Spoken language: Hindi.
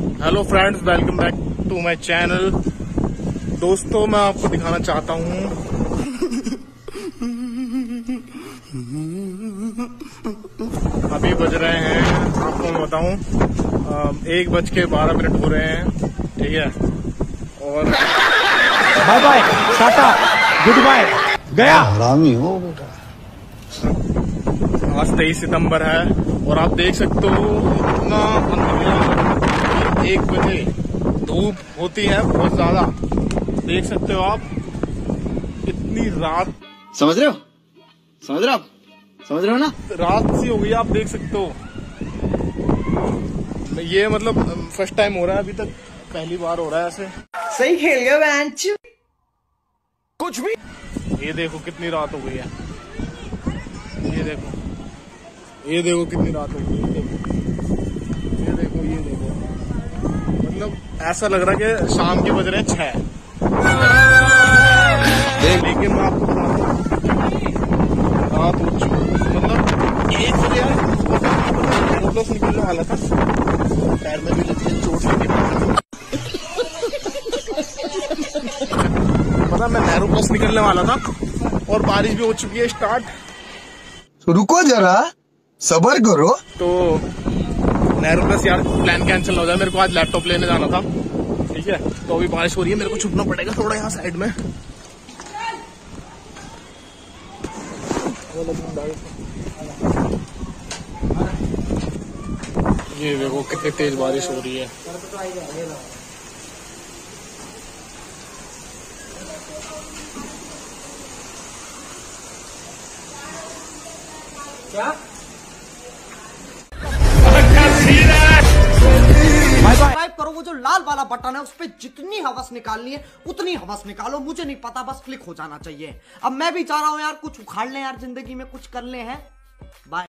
Hello friends welcome back to my channel दोस्तों मैं आपको दिखाना चाहता हूँ। अभी बज रहे हैं आपको मैं बताऊँ एक बज के बारह मिनट हो रहे हैं ठीक है? और bye bye tata good bye गया। हरामी हो बेटा। आज तेईस सितंबर है और आप देख सकते हो इतना एक बजे धूप होती है बहुत ज़्यादा। देख सकते हो आप इतनी रात। समझ रहे हो? समझ रहे हो आप? समझ रहे हो ना? रात सी हो गई आप देख सकते हो। ये मतलब फ़र्स्ट टाइम हो रहा है अभी तक पहली बार हो रहा है ऐसे। सही खेल गया बेंच कुछ भी। ये देखो कितनी रात हो गई है। ये देखो। ये देखो कितनी रात हो गई है। ये देखो ये देखो। मतलब ऐसा लग रहा है कि शाम के बज रहे हैं छह। लेकिन मैं आपको हूँ हो। मतलब एक यार निकलने वाला था। पैर में भी लगी है, चोट लगी पता मैं नेहरू क्रॉस निकलने वाला था और बारिश भी हो चुकी है स्टार्ट। रुको जरा सबर करो। तो नेहरू प्लस यार प्लान कैंसिल हो जाए, मेरे को आज लैपटॉप लेने जाना था। ठीक है? तो अभी बारिश हो रही है, मेरे को छुपना पड़ेगा थोड़ा यहाँ साइड में। ये देखो कितनी तेज बारिश हो रही है। सब्सक्राइब वो जो लाल वाला बटन है, उस पर जितनी हवस निकालनी है, उतनी हवस निकालो। मुझे नहीं पता, बस क्लिक हो जाना चाहिए। अब मैं भी चाह रहा हूँ यार, कुछ उखाड़ लें यार, ज़िंदगी में कुछ कर ले, हैं?